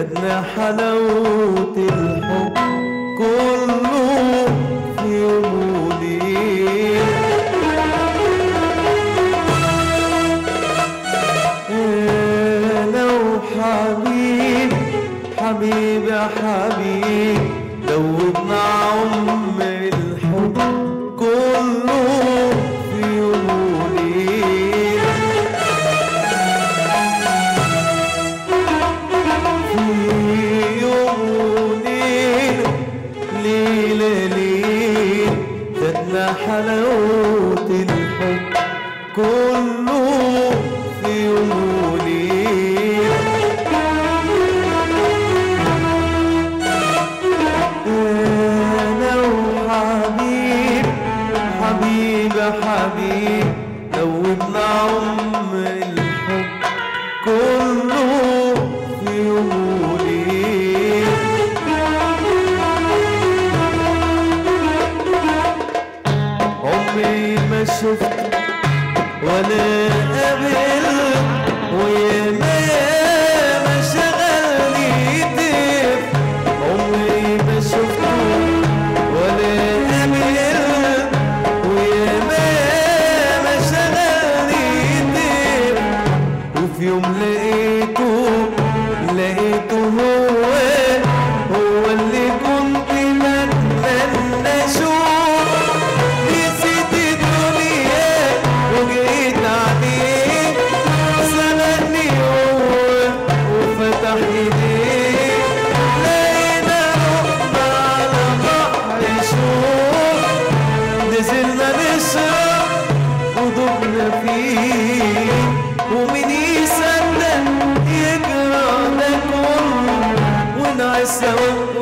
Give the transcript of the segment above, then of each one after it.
خدنا حلاوة الحب كله في يوم وليل إيه لو حبيب حبيبي حبيب دوبنا شفت ولا قابل ويا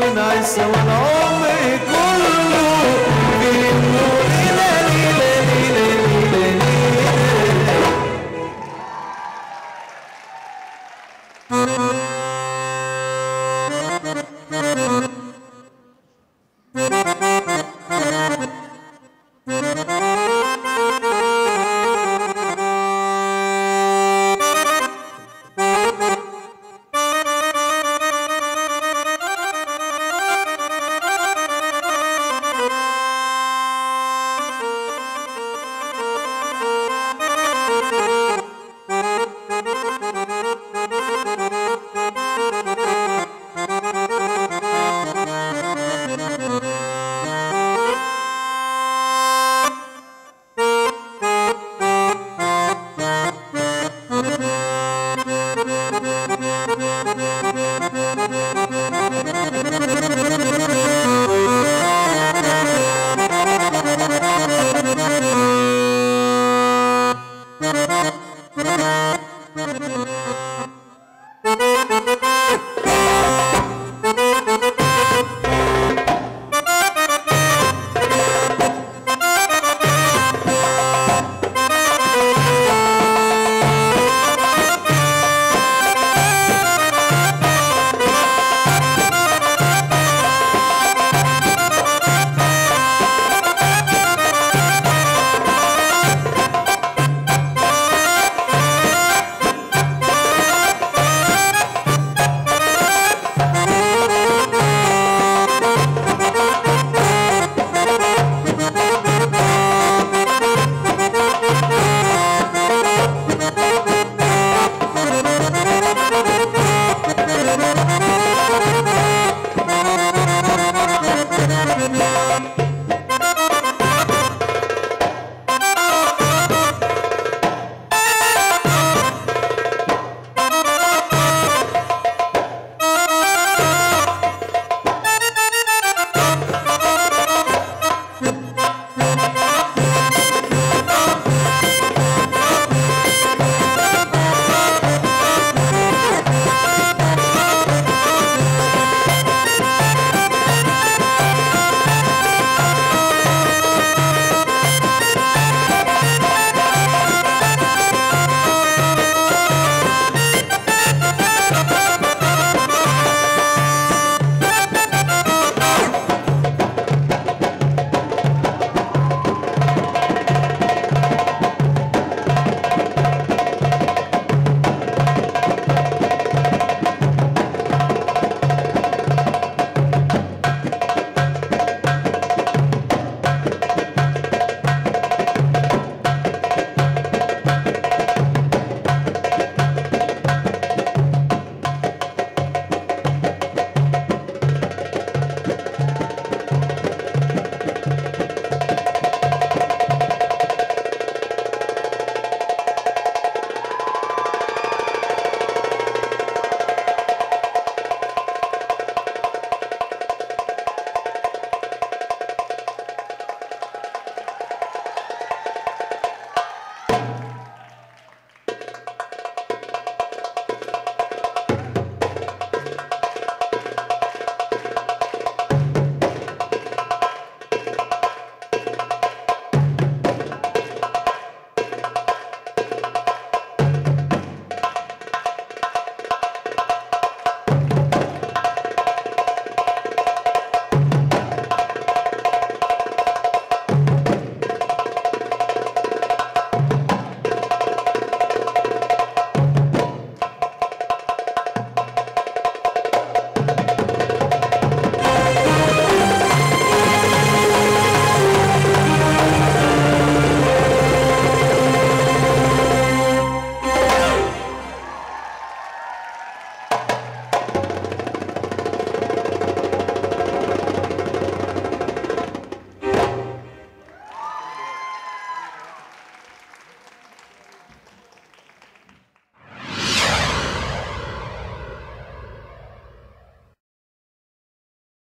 apenas são a.